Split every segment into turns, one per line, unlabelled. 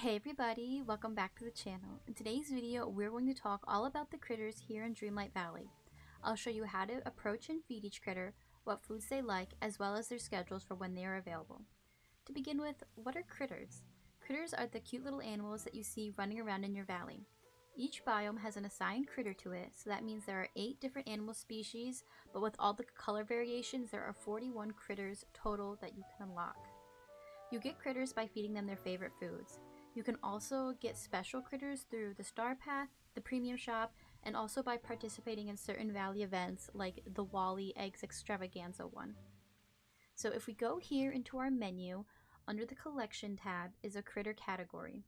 Hey everybody, welcome back to the channel. In today's video, we're going to talk all about the critters here in Dreamlight Valley. I'll show you how to approach and feed each critter, what foods they like, as well as their schedules for when they are available. To begin with, what are critters? Critters are the cute little animals that you see running around in your valley. Each biome has an assigned critter to it, so that means there are 8 different animal species, but with all the color variations, there are 41 critters total that you can unlock. You get critters by feeding them their favorite foods. You can also get special critters through the Star Path, the Premium Shop, and also by participating in certain Valley events like the WALL-E Eggstravaganza one. So if we go here into our menu, under the Collection tab is a critter category.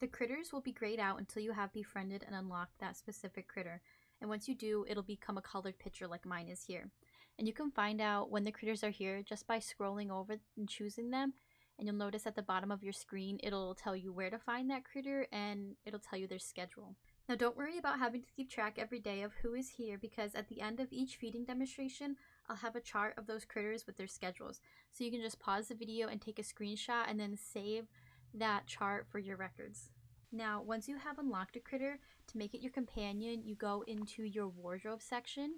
The critters will be grayed out until you have befriended and unlocked that specific critter, and once you do, it'll become a colored picture like mine is here. And you can find out when the critters are here just by scrolling over and choosing them and you'll notice at the bottom of your screen it'll tell you where to find that critter and it'll tell you their schedule. Now don't worry about having to keep track every day of who is here because at the end of each feeding demonstration I'll have a chart of those critters with their schedules. So you can just pause the video and take a screenshot and then save that chart for your records. Now once you have unlocked a critter, to make it your companion you go into your wardrobe section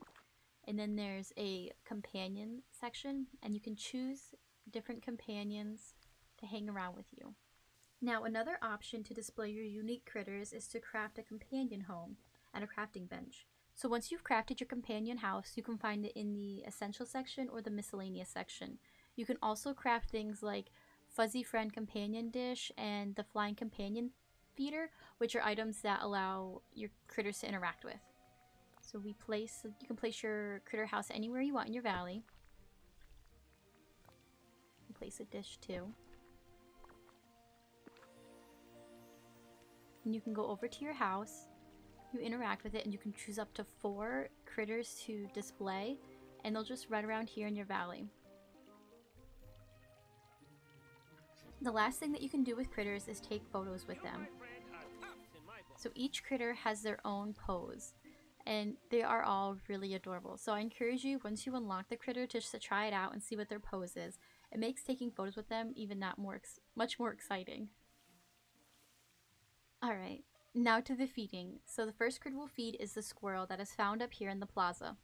and then there's a companion section and you can choose different companions to hang around with you. Now another option to display your unique critters is to craft a companion home and a crafting bench. So once you've crafted your companion house, you can find it in the essential section or the miscellaneous section. You can also craft things like fuzzy friend companion dish and the flying companion feeder, which are items that allow your critters to interact with. So we place, you can place your critter house anywhere you want in your valley. place a dish too. And you can go over to your house, you interact with it, and you can choose up to four critters to display, and they'll just run around here in your valley. The last thing that you can do with critters is take photos with them. So each critter has their own pose, and they are all really adorable. So I encourage you, once you unlock the critter, to just try it out and see what their pose is. It makes taking photos with them even that more much more exciting. Alright, now to the feeding. So the first critter we'll feed is the squirrel that is found up here in the plaza.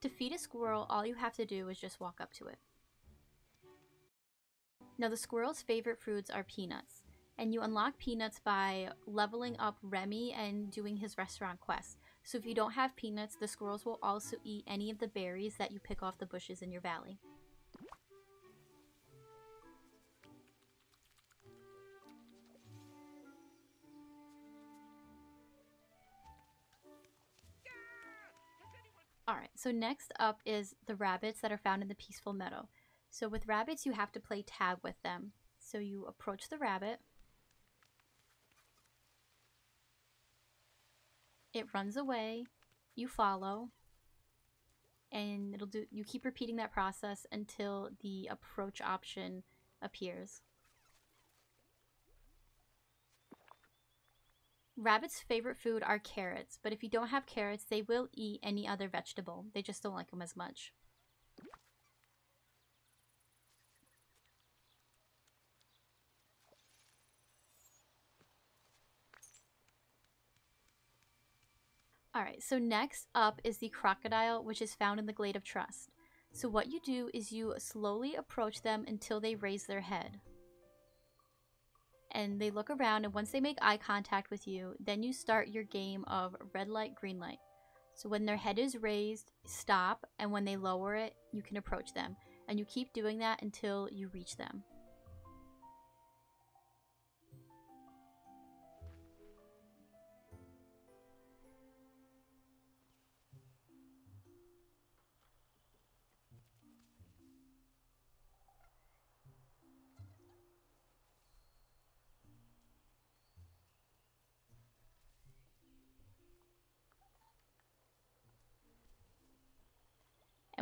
To feed a squirrel, all you have to do is just walk up to it. Now the squirrel's favorite foods are peanuts, and you unlock peanuts by leveling up Remy and doing his restaurant quest. So if you don't have peanuts, the squirrels will also eat any of the berries that you pick off the bushes in your valley. Alright, so next up is the rabbits that are found in the peaceful meadow. So with rabbits, you have to play tag with them. So you approach the rabbit. It runs away. You follow. And it'll do you keep repeating that process until the approach option appears. Rabbits' favorite food are carrots, but if you don't have carrots, they will eat any other vegetable. They just don't like them as much. Alright, so next up is the crocodile, which is found in the Glade of Trust. So what you do is you slowly approach them until they raise their head and they look around and once they make eye contact with you, then you start your game of red light, green light. So when their head is raised, stop, and when they lower it, you can approach them. And you keep doing that until you reach them.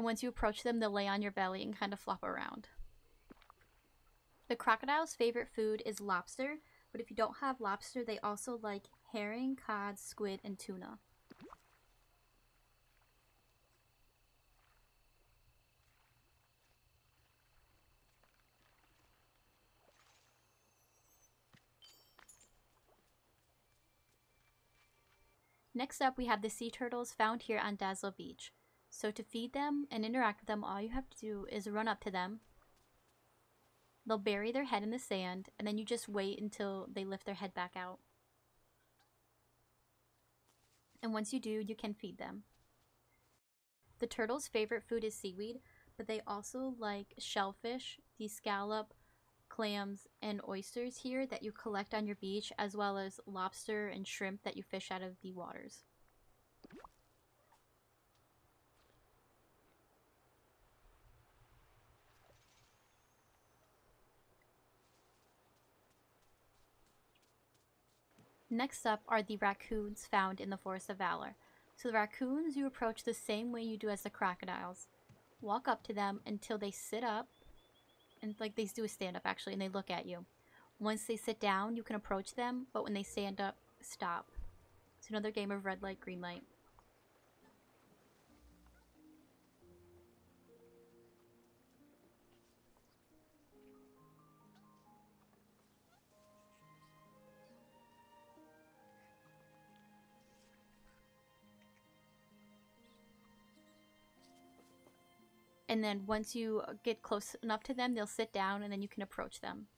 and once you approach them, they'll lay on your belly and kind of flop around. The crocodile's favorite food is lobster, but if you don't have lobster, they also like herring, cod, squid, and tuna. Next up, we have the sea turtles found here on Dazzle Beach. So to feed them and interact with them, all you have to do is run up to them. They'll bury their head in the sand, and then you just wait until they lift their head back out. And once you do, you can feed them. The turtles' favorite food is seaweed, but they also like shellfish, the scallop, clams, and oysters here that you collect on your beach, as well as lobster and shrimp that you fish out of the waters. Next up are the raccoons found in the Forest of Valor. So the raccoons you approach the same way you do as the crocodiles. Walk up to them until they sit up, and like they do a stand up actually, and they look at you. Once they sit down, you can approach them, but when they stand up, stop. It's another game of red light, green light. And then once you get close enough to them, they'll sit down and then you can approach them.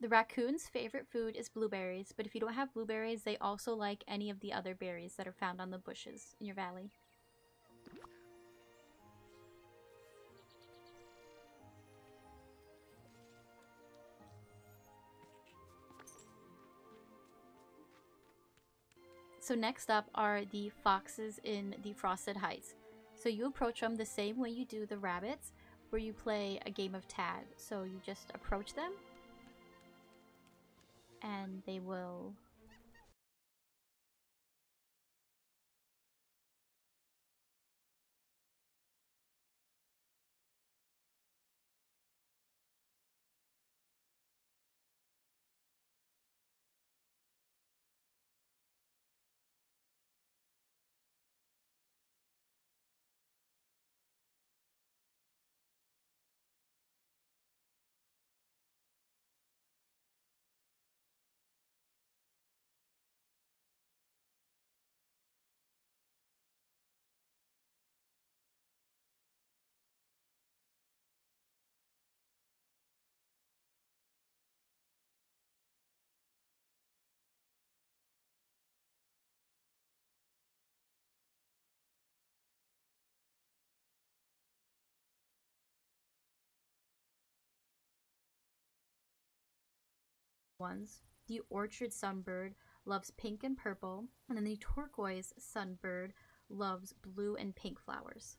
The raccoon's favorite food is blueberries, but if you don't have blueberries, they also like any of the other berries that are found on the bushes in your valley. So next up are the foxes in the Frosted Heights. So you approach them the same way you do the rabbits, where you play a game of tag. So you just approach them, and they will ones. The orchard sunbird loves pink and purple, and then the turquoise sunbird loves blue and pink flowers.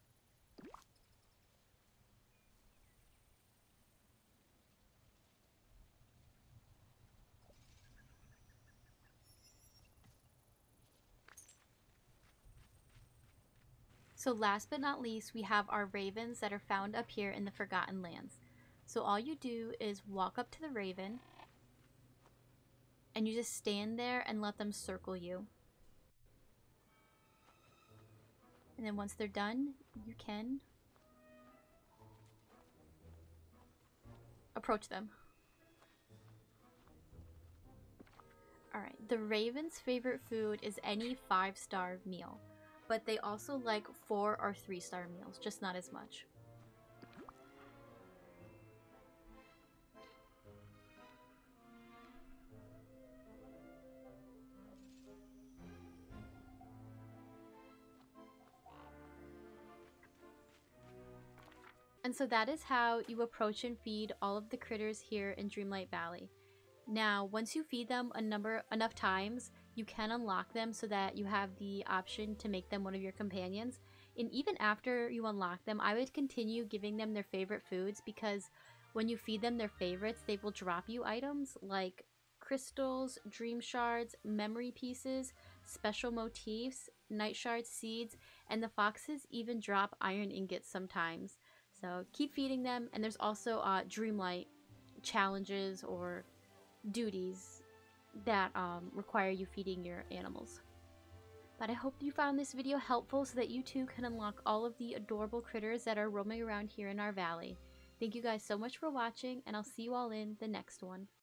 So last but not least, we have our ravens that are found up here in the Forgotten Lands. So all you do is walk up to the raven, and you just stand there and let them circle you. And then once they're done, you can approach them. Alright, the Raven's favorite food is any five star meal, but they also like four or three star meals, just not as much. And so that is how you approach and feed all of the critters here in Dreamlight Valley. Now, once you feed them a number enough times, you can unlock them so that you have the option to make them one of your companions. And even after you unlock them, I would continue giving them their favorite foods because when you feed them their favorites, they will drop you items like crystals, dream shards, memory pieces, special motifs, night shards, seeds, and the foxes even drop iron ingots sometimes. So keep feeding them, and there's also uh, Dreamlight challenges or duties that um, require you feeding your animals. But I hope you found this video helpful so that you too can unlock all of the adorable critters that are roaming around here in our valley. Thank you guys so much for watching, and I'll see you all in the next one.